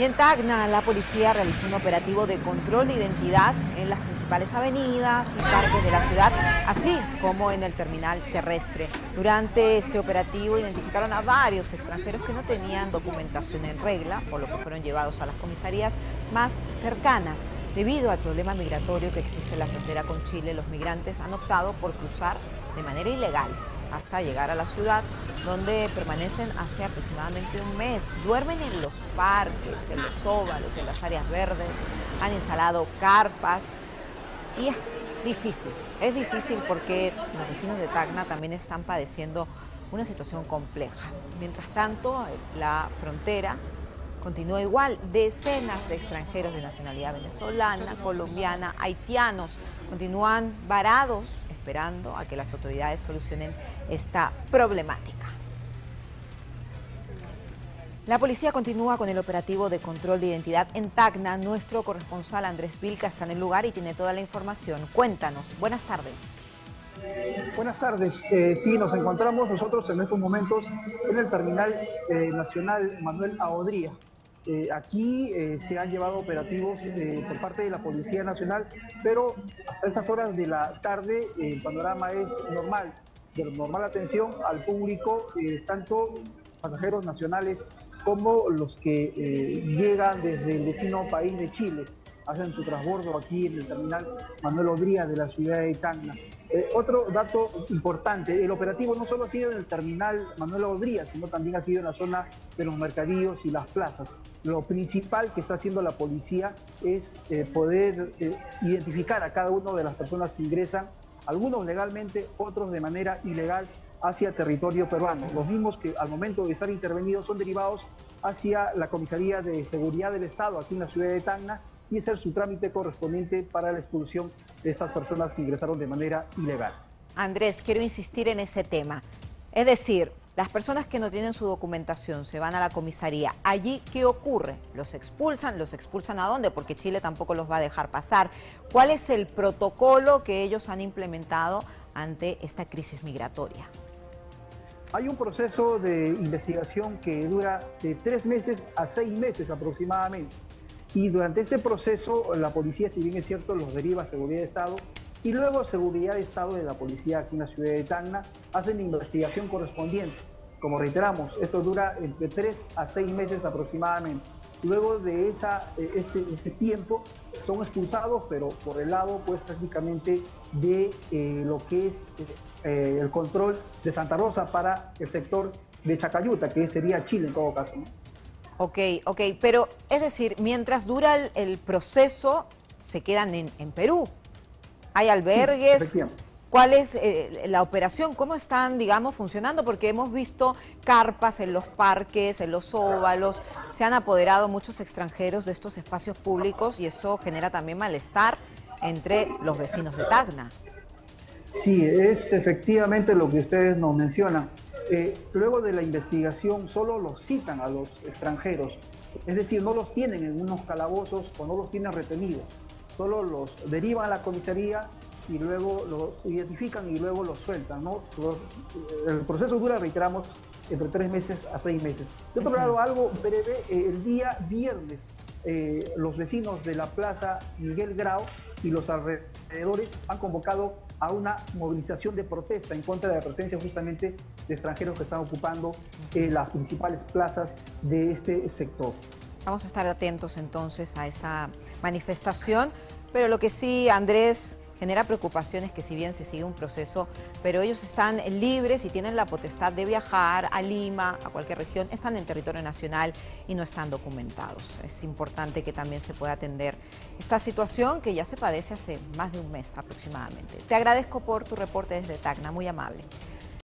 Y en Tacna, la policía realizó un operativo de control de identidad en las principales avenidas y parques de la ciudad, así como en el terminal terrestre. Durante este operativo identificaron a varios extranjeros que no tenían documentación en regla, por lo que fueron llevados a las comisarías más cercanas. Debido al problema migratorio que existe en la frontera con Chile, los migrantes han optado por cruzar de manera ilegal hasta llegar a la ciudad, donde permanecen hace aproximadamente un mes. Duermen en los parques, en los óvalos, en las áreas verdes, han instalado carpas y es difícil, es difícil porque los vecinos de Tacna también están padeciendo una situación compleja. Mientras tanto, la frontera continúa igual. Decenas de extranjeros de nacionalidad venezolana, colombiana, haitianos continúan varados esperando a que las autoridades solucionen esta problemática. La policía continúa con el operativo de control de identidad en Tacna. Nuestro corresponsal Andrés Vilca está en el lugar y tiene toda la información. Cuéntanos. Buenas tardes. Buenas tardes. Eh, sí, nos encontramos nosotros en estos momentos en el Terminal eh, Nacional Manuel Aodría. Eh, aquí eh, se han llevado operativos eh, por parte de la Policía Nacional, pero hasta estas horas de la tarde el panorama es normal, de normal atención al público, tanto pasajeros nacionales como los que llegan desde el vecino país de Chile, hacen su transbordo aquí en el terminal Manuel Odría de la ciudad de Tacna. Eh, otro dato importante, el operativo no solo ha sido en el terminal Manuel Odría, sino también ha sido en la zona de los mercadillos y las plazas. Lo principal que está haciendo la policía es eh, poder eh, identificar a cada una de las personas que ingresan, algunos legalmente, otros de manera ilegal, hacia territorio peruano. Los mismos que al momento de estar intervenidos son derivados hacia la Comisaría de Seguridad del Estado aquí en la ciudad de Tacna y hacer su trámite correspondiente para la expulsión de estas personas que ingresaron de manera ilegal. Andrés, quiero insistir en ese tema. Es decir, las personas que no tienen su documentación se van a la comisaría. Allí, ¿qué ocurre? ¿Los expulsan? ¿Los expulsan a dónde? Porque Chile tampoco los va a dejar pasar. ¿Cuál es el protocolo que ellos han implementado ante esta crisis migratoria? Hay un proceso de investigación que dura de tres meses a seis meses aproximadamente. Y durante este proceso, la policía, si bien es cierto, los deriva a Seguridad de Estado y luego Seguridad de Estado de la policía aquí en la ciudad de Tacna hacen la investigación correspondiente. Como reiteramos, esto dura de tres a seis meses aproximadamente. Luego de esa, eh, ese, tiempo son expulsados, pero por el lado pues prácticamente de eh, lo que es eh, el control de Santa Rosa para el sector de Chacayuta, que sería Chile en todo caso. Ok, ok, pero es decir, mientras dura el, proceso, se quedan en, Perú. ¿Hay albergues? ¿Cuál es eh, la operación? ¿Cómo están, digamos, funcionando? Porque hemos visto carpas en los parques, en los óvalos, se han apoderado muchos extranjeros de estos espacios públicos y eso genera también malestar entre los vecinos de Tacna. Sí, es efectivamente lo que ustedes nos mencionan. Eh, luego de la investigación solo los citan a los extranjeros, es decir, no los tienen en unos calabozos o no los tienen retenidos, solo los derivan a la comisaría y luego los identifican y luego los sueltan. ¿no? El proceso dura, reiteramos, entre tres meses a seis meses. De otro lado, algo breve, eh, el día viernes eh, los vecinos de la Plaza Miguel Grau y los alrededores han convocado a una movilización de protesta en contra de la presencia justamente de extranjeros que están ocupando eh, las principales plazas de este sector. Vamos a estar atentos entonces a esa manifestación, pero lo que sí, Andrés, genera preocupaciones que si bien se sigue un proceso, pero ellos están libres y tienen la potestad de viajar a Lima, a cualquier región, están en territorio nacional y no están documentados. Es importante que también se pueda atender esta situación que ya se padece hace más de un mes aproximadamente. Te agradezco por tu reporte desde Tacna, muy amable.